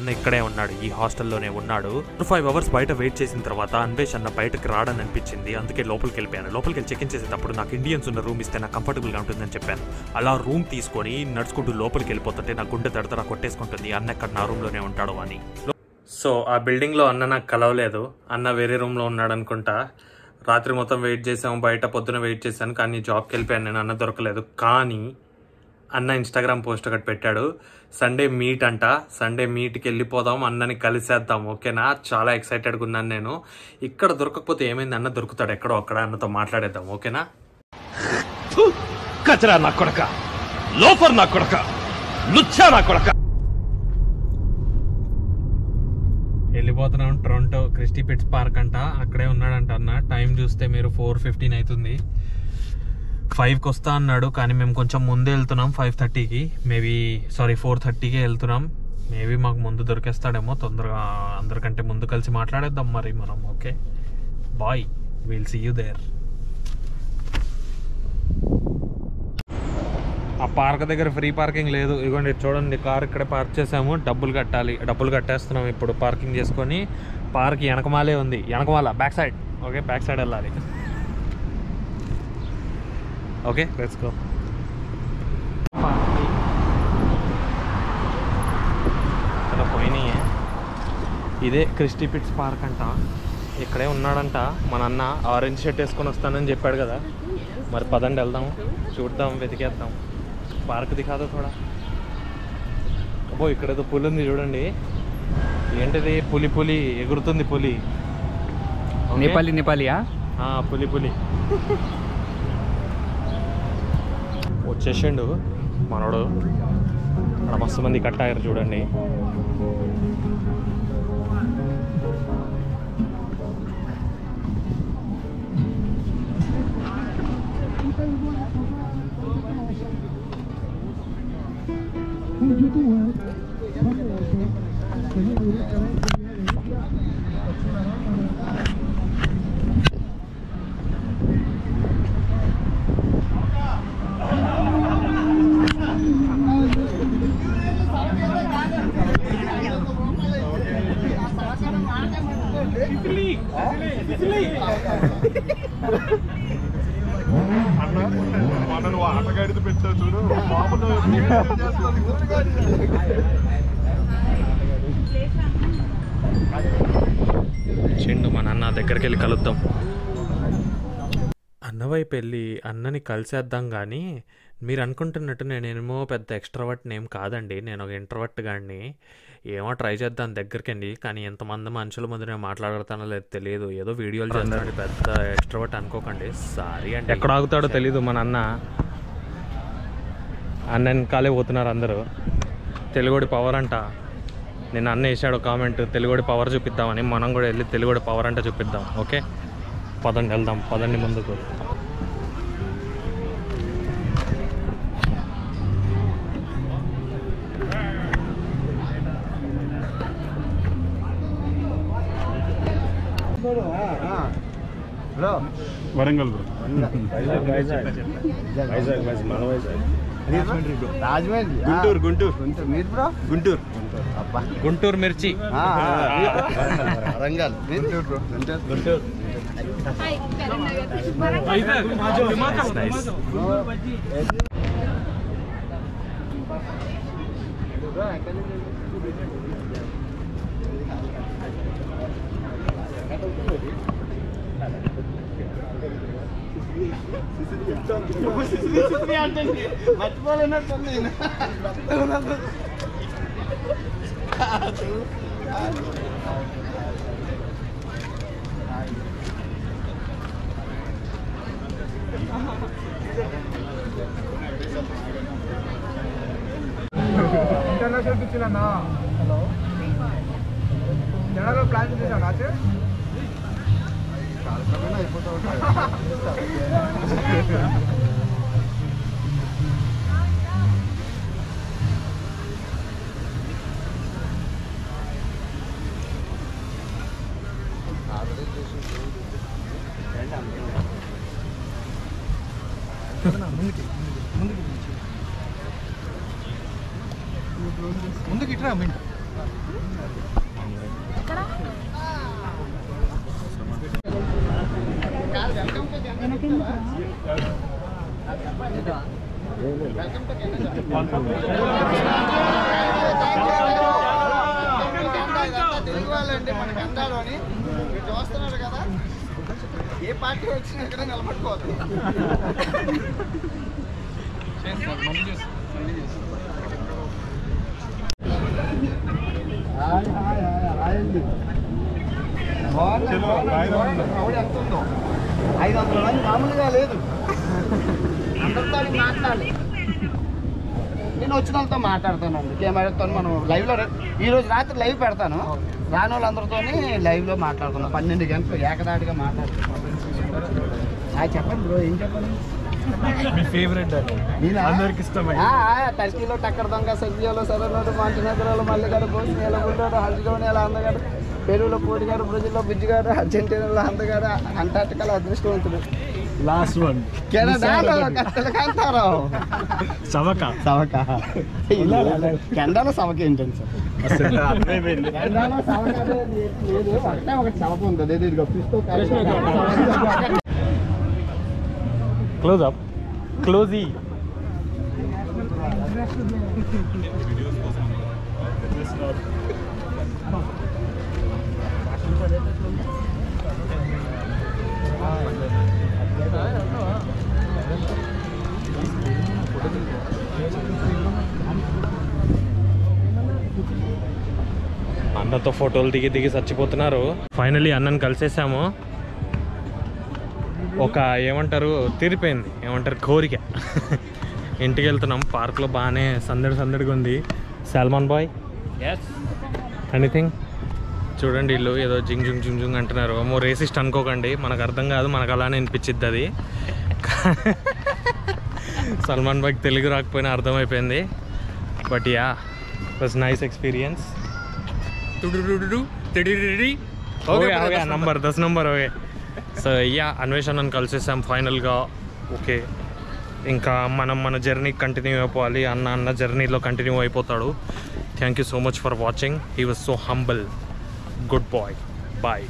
అన్న ఇక్కడే ఉన్నాడు ఈ హాస్టల్లోనే ఉన్నాడు. ఫైవ్ అవర్స్ బయట వెయిట్ చేసిన తర్వాత అన్వేష్ అన్న బయటకు రాడని అనిపించింది అందుకే లోపలికి వెళ్ళిపోయాను. లోపలికి వెళ్ళి చెక్ ఇన్ చేసేటప్పుడు నాకు ఇండియన్స్ ఉన్న రూమ్ ఇస్తే నాకు కంఫర్టబుల్గా ఉంటుందని చెప్పాను. అలా రూమ్ తీసుకొని నడుచుకుంటూ లోపలికి వెళ్ళిపోతుంటే నా గుండె దడదర కొట్టేసుకుంటుంది. అన్న ఎక్కడ నా రూమ్లోనే ఉంటాడు అని. సో ఆ బిల్డింగ్లో అన్న నాకు కలవలేదు. అన్న వేరే రూమ్లో ఉన్నాడు అనుకుంటా. రాత్రి మొత్తం వెయిట్ చేసాము బయట పొద్దున వెయిట్ చేశాను. కానీ జాబ్కి వెళ్ళిపోయాను. నేను అన్న దొరకలేదు. కానీ అన్న ఇన్స్టాగ్రామ్ పోస్ట్ ఒకటి పెట్టాడు. సండే మీట్ అంట. సండే మీట్కి వెళ్ళిపోదాం అన్నని కలిసేద్దాం ఓకేనా? చాలా ఎక్సైటెడ్గా ఉన్నాను నేను. ఇక్కడ దొరకకపోతే ఏమైంది? అన్న దొరుకుతాడు ఎక్కడో అక్కడ అన్నతో మాట్లాడేద్దాం ఓకేనా? కచరా నా కొడక. లోఫర్ నా కొడక. లుచ్చా నా కొడక. వెళ్ళిపోతున్నాం. టొరంటో క్రిస్టీ పిట్స్ పార్క్ అంట. అక్కడే ఉన్నాడంట అన్న. టైం చూస్తే మీరు ఫోర్ ఫిఫ్టీన్ అవుతుంది. ఫైవ్కి వస్తా అన్నాడు కానీ మేము కొంచెం ముందే వెళ్తున్నాం ఫైవ్ థర్టీకి మేబీ సారీ ఫోర్ థర్టీకి వెళ్తున్నాం. మేబీ మాకు ముందు దొరికేస్తాడేమో తొందరగా అందరికంటే ముందు కలిసి మాట్లాడేద్దాం మరి మనం okay bye will see you there ఆ పార్క్ దగ్గర ఫ్రీ పార్కింగ్ లేదు. ఇదిగోండి చూడండి కార్ ఇక్కడే పార్క్ చేసాము. డబ్బులు కట్టాలి డబ్బులు కట్టేస్తున్నాం ఇప్పుడు పార్కింగ్ చేసుకొని. పార్క్ వెనకమాలే ఉంది. వెనకమాల back side okay back side వెళ్ళాలి. ఓకే? లెట్స్ గో ఇక్కడ పోయినాయి. ఇదే క్రిస్టీ పిట్స్ పార్క్ అంట. ఇక్కడే ఉన్నాడంట మన అన్న. ఆరెంజ్ షర్ట్ వేసుకొని వస్తానని చెప్పాడు కదా. మరి పదండి వెళ్దాం. చూద్దాం వెతికేద్దాం. పార్క్ దిఖాదో కూడా అబ్బో ఇక్కడ ఏదో పులి ఉంది చూడండి. ఏంటిది? పులి పులి. ఎగురుతుంది పులి? నేపాలి నేపాలియా? ఆ, పులి పులి. వచ్చేసిండు మనోడు. అక్కడ మస్తు మంది కట్టారు చూడండి. మన ఆటగాడిది పెట్టావు చూడు బాబులు చెండు మా నాన్న దగ్గరికి వెళ్ళి కలుద్దాం. అన్నవైపు వెళ్ళి అన్నని కలిసేద్దాం కానీ మీరు అనుకుంటున్నట్టు నేనేమో పెద్ద ఎక్స్ట్రావర్ట్ నేమ్ కాదండి. నేను ఒక ఇంట్రవర్ట్ గాడిని. ఏమో ట్రై చేద్దాం దగ్గరికి వెళ్ళి కానీ ఎంతమంది మనుషుల ముందు నేను మాట్లాడతానో లేదు తెలియదు. ఏదో వీడియోలు చేస్తాడు పెద్ద ఎక్స్ట్రావర్ట్ అనుకోకండి. సారీ అంటే ఎక్కడ ఆగుతాడో తెలియదు మన అన్న. అన్న వెనకాలే పోతున్నారు అందరూ. తెలుగుడి పవర్ అంట. నేను అన్న వేసాడు కామెంట్ తెలుగుడి పవర్ చూపిద్దామని. మనం కూడా వెళ్ళి తెలుగుడి పవర్ అంటే చూపిద్దాం. ఓకే పదండి వెళ్దాం. పదండి ముందుకు. వరంగల్ రాజమండ్రి గుంటూరు గుంటూరు గుంటూరు మీరు బ్రో గుంటూరు అబ్బా గుంటూరు మిర్చి ఆ, ఆ. Warangal Guntur bro Guntur Guntur nice మర్చిపోలేనట్టుంది international picture అన్నా హలో జనరల్ ప్లాన్ చేసా నాచే కాలక్రమేణా అయిపోతూ ఉంటాయి ముందుకి ముందుకి ముందుకి ఇట్రా మింట. వెల్కమ్ టు తెలుగు మన గంధాలోని మీరు చూస్తున్నారు కదా ఏ పార్టీ వచ్చినా ఇక్కడ నిలబడుకోవద్దు ఐదు వందల మంది మామూలుగా లేదు అందరితో మాట్లాడాలి నేను వచ్చిన వాళ్ళతో మాట్లాడతాను కెమెరాతో మనం లైవ్లో ఈరోజు రాత్రి లైవ్ పెడతాను రాని వాళ్ళందరితో లైవ్లో మాట్లాడుతున్నాం. పన్నెండు గంటలు ఏకదాటిగా మాట్లాడుతున్నాం. చెప్పండి బ్రో ఏం చెప్పండి మీ ఫేవరెట్? అందరికి ఇష్టమై. ఆ, ఆ, టర్కీలో టక్కర దొంగ సర్బియాలో సరలోడు మాంటినగరంలో మల్లిగాడు బోస్నియాలో గుండోడు హల్జీలోనియాలో అందగాడు పెరువులో పోటీగాడు బ్రెజిల్లో బుజ్జిగాడు అర్జెంటీనాలో అందగాడు అంటార్టికాలో అదృష్టవంతుడు. లాస్ట్ వన్ చవక సవక. కెనడాలో సవక ఏంటండి సార్? కెనడాలో సవక లేదు ఒకటే ఒకటి సవక క్లోజ్ అప్ క్లోజ్ అన్నతో ఫోటోలు దిగి దిగి చచ్చిపోతున్నారు. ఫైనలీ అన్నను కలిసేసాము. ఒక ఏమంటారు తీరిపోయింది. ఏమంటారు కోరిక. ఇంటికి వెళ్తున్నాం పార్క్లో బాగానే సందడి సందడిగా ఉంది. సల్మాన్ బాయ్. ఎనీథింగ్ చూడండి వీళ్ళు ఏదో జింగ్ జుంగ్ జింగ్ జుంగ్ అంటున్నారు. అమ్మో రేసిస్ట్ అనుకోకండి. మనకు అర్థం కాదు మనకు అలానే అనిపించిద్ది అది. సల్మాన్ బాయ్కి తెలుగు రాకపోయినా అర్థమైపోయింది. But yeah was nice experience okay number thus number okay so yeah అన్వేషణను కలిసేసాం ఫైనల్గా. ఓకే. ఇంకా మనం మన జర్నీ కంటిన్యూ అయిపోవాలి. అన్న అన్న జర్నీలో కంటిన్యూ అయిపోతాడు. Thank you so much for watching he was so humble goodbye bye